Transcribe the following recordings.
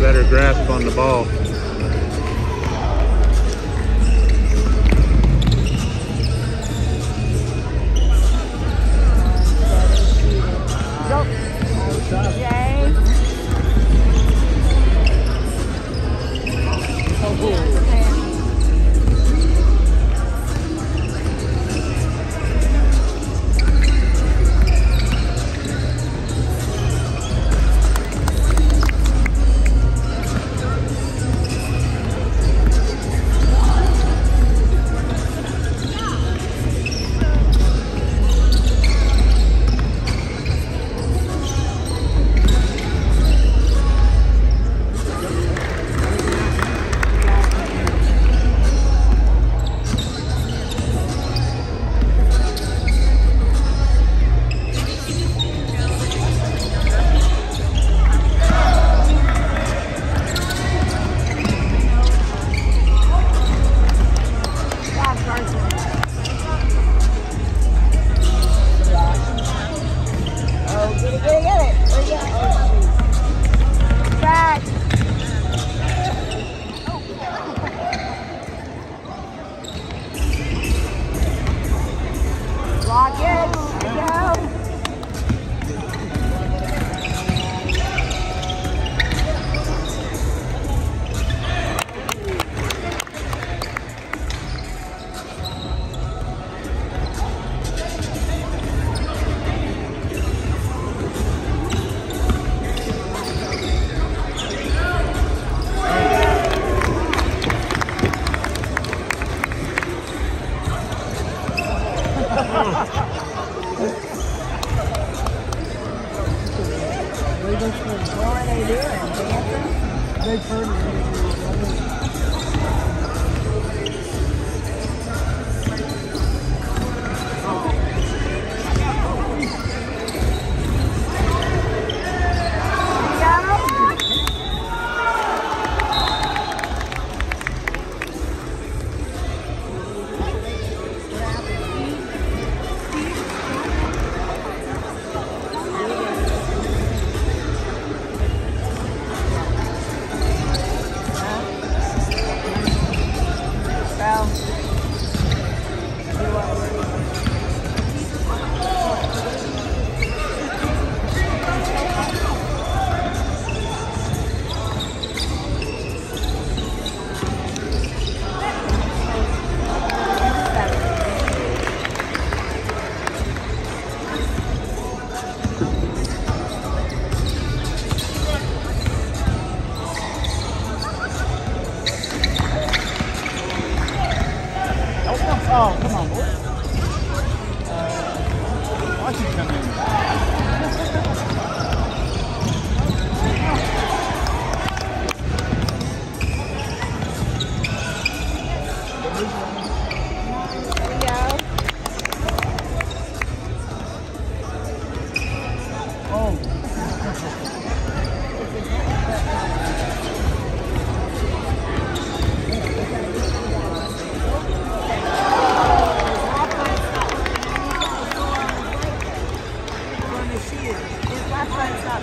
better grasp on the ball.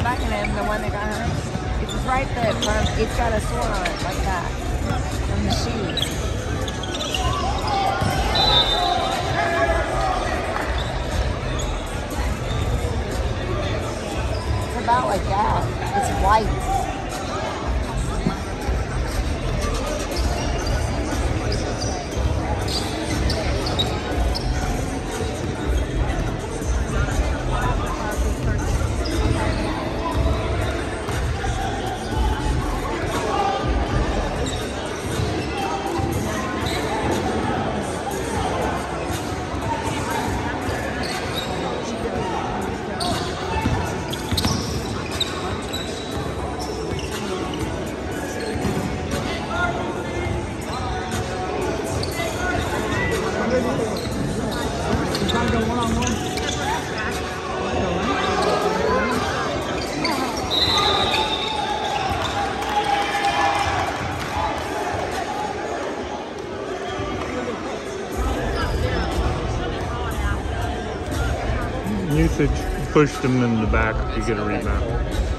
Not backing him, the one that got hurt. It's right there from, it's got a sword on it like that. From the shoes. It's about like that. It's white. Trying to go one on one? Usage pushed him in the back you get a rebound.